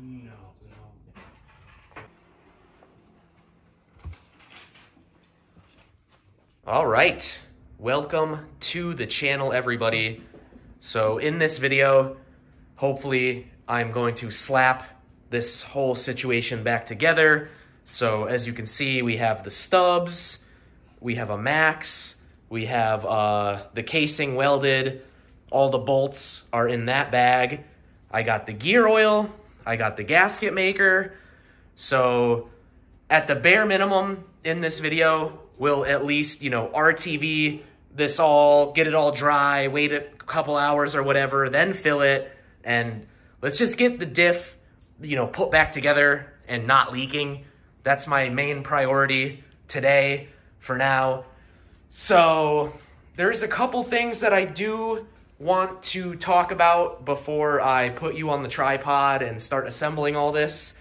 No, no. All right, welcome to the channel, everybody. So in this video, hopefully I'm going to slap this whole situation back together. So as you can see, we have the stubs, we have a max, we have uh, the casing welded, all the bolts are in that bag. I got the gear oil, I got the gasket maker. So at the bare minimum in this video, we'll at least, you know, RTV this all, get it all dry, wait a couple hours or whatever, then fill it, and let's just get the diff, you know, put back together and not leaking. That's my main priority today for now. So there's a couple things that I do want to talk about before I put you on the tripod and start assembling all this.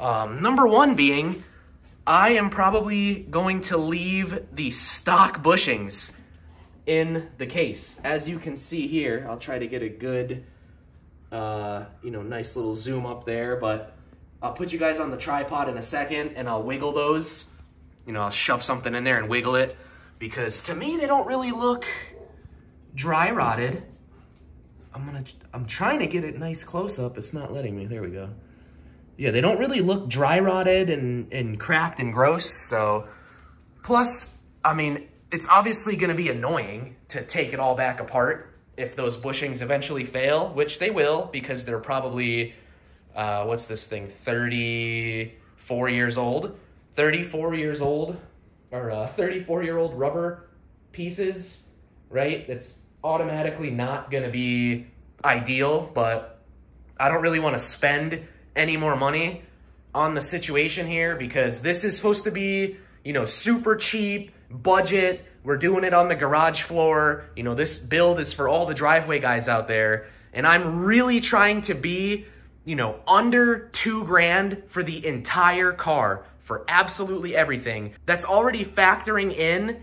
Um, number one being, I am probably going to leave the stock bushings in the case. As you can see here, I'll try to get a good, uh, you know, nice little zoom up there, but I'll put you guys on the tripod in a second and I'll wiggle those. You know, I'll shove something in there and wiggle it because to me, they don't really look dry rotted. I'm gonna, I'm trying to get it nice close up. It's not letting me. There we go. Yeah, they don't really look dry rotted and, and cracked and gross. So, plus, I mean, it's obviously going to be annoying to take it all back apart if those bushings eventually fail, which they will because they're probably, uh, what's this thing, 34 years old? 34 years old, or uh, 34 year old rubber pieces, right? It's automatically not going to be ideal, but I don't really want to spend any more money on the situation here because this is supposed to be, you know, super cheap, budget. We're doing it on the garage floor. You know, this build is for all the driveway guys out there. And I'm really trying to be, you know, under two grand for the entire car for absolutely everything. That's already factoring in,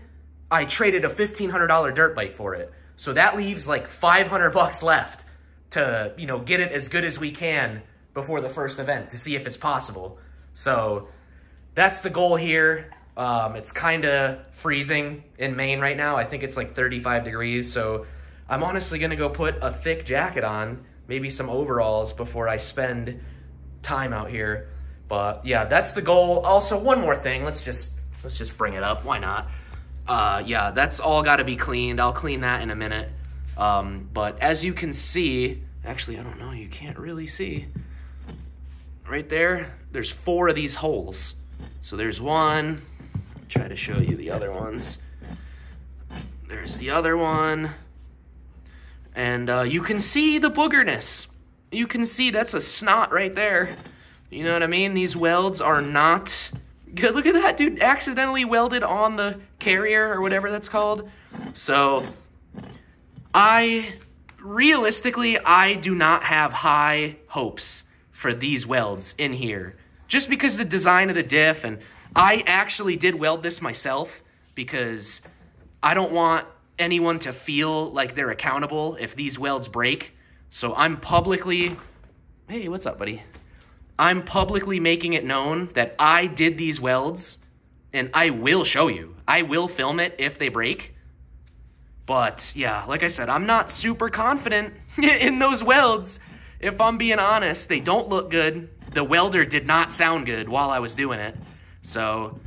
I traded a $1,500 dirt bike for it. So that leaves like 500 bucks left to, you know, get it as good as we can before the first event to see if it's possible. So that's the goal here. Um, it's kind of freezing in Maine right now. I think it's like 35 degrees. So I'm honestly going to go put a thick jacket on, maybe some overalls before I spend time out here. But yeah, that's the goal. Also, one more thing. Let's just let's just bring it up. Why not? Uh, yeah, that's all got to be cleaned. I'll clean that in a minute. Um, but as you can see, actually, I don't know. You can't really see right there, there's four of these holes. So there's one, try to show you the other ones. There's the other one. And uh, you can see the boogerness. You can see that's a snot right there. You know what I mean? These welds are not good. Look at that, dude. Accidentally welded on the carrier or whatever that's called. So I, realistically, I do not have high hopes for these welds in here. Just because the design of the diff, and I actually did weld this myself because I don't want anyone to feel like they're accountable if these welds break. So I'm publicly, hey, what's up, buddy? I'm publicly making it known that I did these welds and I will show you. I will film it if they break. But yeah, like I said, I'm not super confident in those welds if I'm being honest, they don't look good. The welder did not sound good while I was doing it. So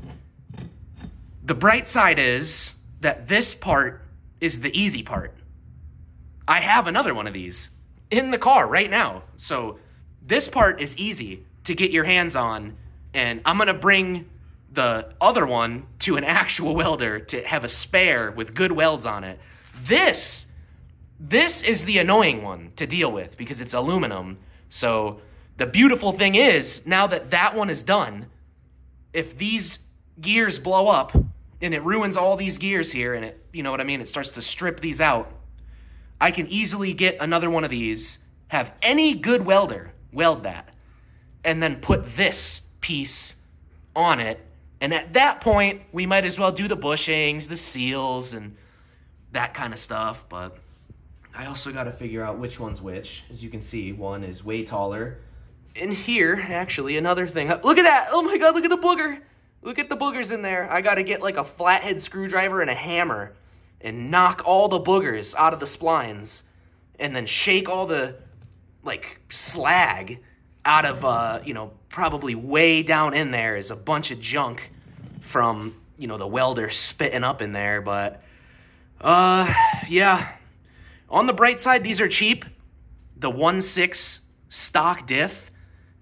the bright side is that this part is the easy part. I have another one of these in the car right now. So this part is easy to get your hands on. And I'm going to bring the other one to an actual welder to have a spare with good welds on it. This this is the annoying one to deal with because it's aluminum. So the beautiful thing is, now that that one is done, if these gears blow up and it ruins all these gears here and it, you know what I mean, it starts to strip these out, I can easily get another one of these, have any good welder weld that, and then put this piece on it. And at that point, we might as well do the bushings, the seals, and that kind of stuff, but... I also got to figure out which one's which. As you can see, one is way taller in here, actually, another thing. Look at that! Oh my god, look at the booger! Look at the boogers in there. I gotta get like a flathead screwdriver and a hammer and knock all the boogers out of the splines and then shake all the like slag out of uh, you know, probably way down in there is a bunch of junk from, you know, the welder spitting up in there, but uh yeah. On the bright side, these are cheap. The 1-6 stock diff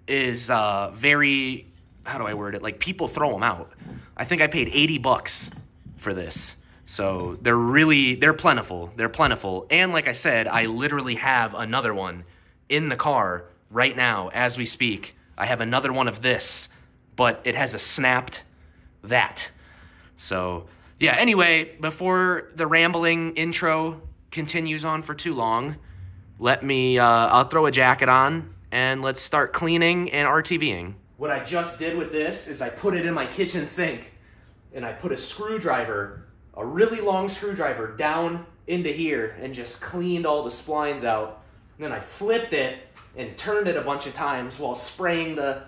is uh very how do I word it? Like people throw them out. I think I paid 80 bucks for this. So they're really they're plentiful. They're plentiful. And like I said, I literally have another one in the car right now as we speak. I have another one of this, but it has a snapped that. So, yeah, anyway, before the rambling intro continues on for too long, let me uh, I'll throw a jacket on and let's start cleaning and RTVing. What I just did with this is I put it in my kitchen sink and I put a screwdriver, a really long screwdriver, down into here and just cleaned all the splines out. And then I flipped it and turned it a bunch of times while spraying the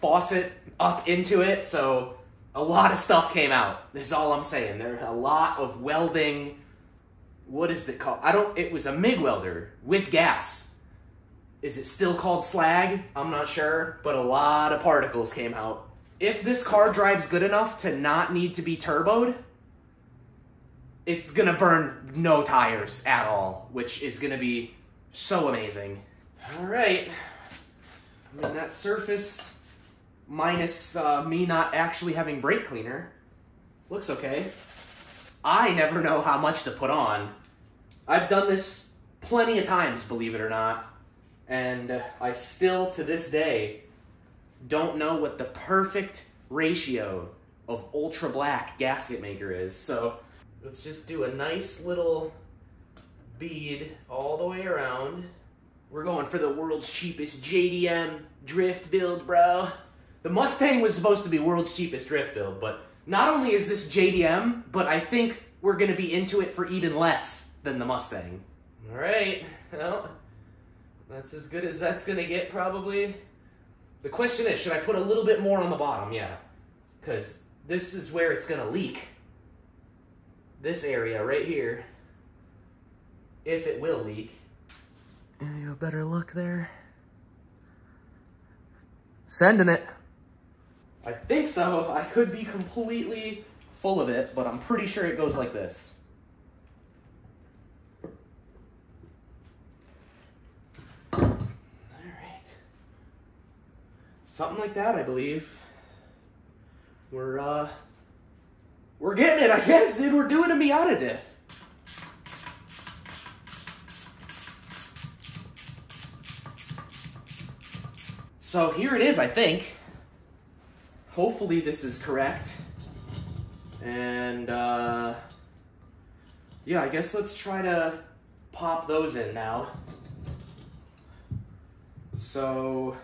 faucet up into it. So a lot of stuff came out. Is all I'm saying. There a lot of welding. What is it called? I don't. It was a MIG welder with gas is it still called slag? I'm not sure, but a lot of particles came out. If this car drives good enough to not need to be turboed, it's gonna burn no tires at all, which is gonna be so amazing. All right, I mean that surface minus uh, me not actually having brake cleaner looks okay. I never know how much to put on. I've done this plenty of times, believe it or not and I still to this day don't know what the perfect ratio of ultra black gasket maker is. So let's just do a nice little bead all the way around. We're going for the world's cheapest JDM drift build, bro. The Mustang was supposed to be world's cheapest drift build, but not only is this JDM, but I think we're gonna be into it for even less than the Mustang. All right, well, that's as good as that's gonna get probably. The question is, should I put a little bit more on the bottom? Yeah, because this is where it's gonna leak. This area right here, if it will leak. Any a better look there? Sending it. I think so. I could be completely full of it, but I'm pretty sure it goes like this. All right. Something like that, I believe. We're, uh, we're getting it, I guess, dude. We're doing a Miata diff. So here it is, I think. Hopefully this is correct. And, uh, yeah, I guess let's try to pop those in now. So,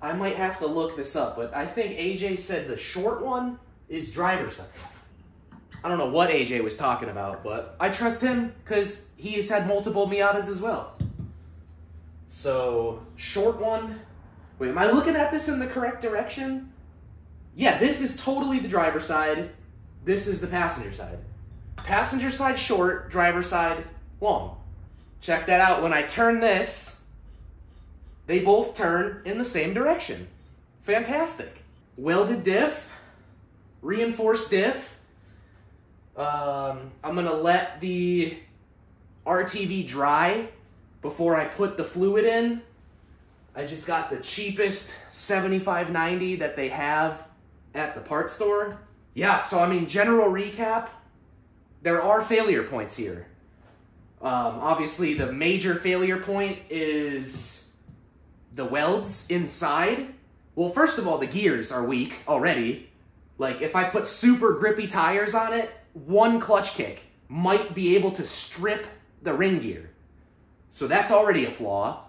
I might have to look this up, but I think AJ said the short one is driver's side. I don't know what AJ was talking about, but I trust him because he has had multiple Miatas as well. So, short one. Wait, am I looking at this in the correct direction? Yeah, this is totally the driver's side. This is the passenger side. Passenger side short, driver side long. Check that out. When I turn this, they both turn in the same direction. Fantastic. Welded diff, reinforced diff. Um, I'm gonna let the RTV dry before I put the fluid in. I just got the cheapest 7590 that they have at the parts store. Yeah, so I mean, general recap, there are failure points here. Um, obviously, the major failure point is the welds inside, well, first of all, the gears are weak already. Like, if I put super grippy tires on it, one clutch kick might be able to strip the ring gear. So that's already a flaw.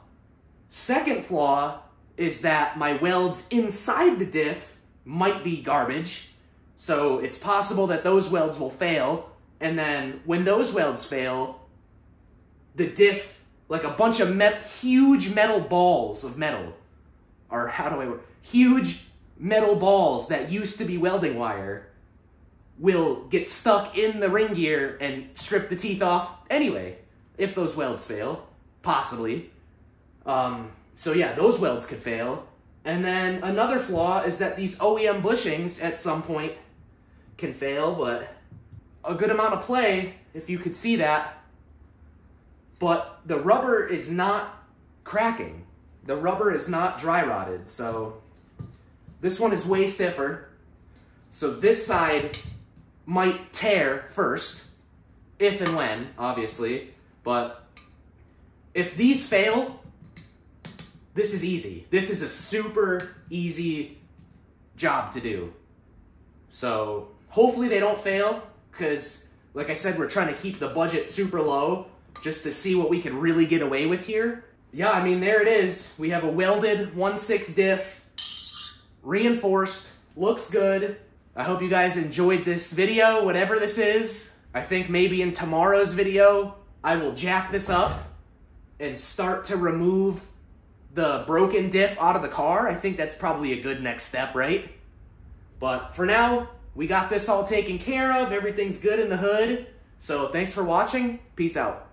Second flaw is that my welds inside the diff might be garbage. So it's possible that those welds will fail. And then when those welds fail, the diff like a bunch of met- huge metal balls of metal, or how do I word? Huge metal balls that used to be welding wire will get stuck in the ring gear and strip the teeth off anyway, if those welds fail, possibly. Um, so yeah, those welds could fail. And then another flaw is that these OEM bushings at some point can fail, but a good amount of play, if you could see that. But the rubber is not cracking. The rubber is not dry rotted, so this one is way stiffer. So this side might tear first, if and when, obviously. But if these fail, this is easy. This is a super easy job to do. So hopefully they don't fail, because like I said, we're trying to keep the budget super low just to see what we can really get away with here. Yeah, I mean, there it is. We have a welded 1.6 diff, reinforced, looks good. I hope you guys enjoyed this video, whatever this is. I think maybe in tomorrow's video, I will jack this up and start to remove the broken diff out of the car. I think that's probably a good next step, right? But for now, we got this all taken care of. Everything's good in the hood. So thanks for watching. Peace out.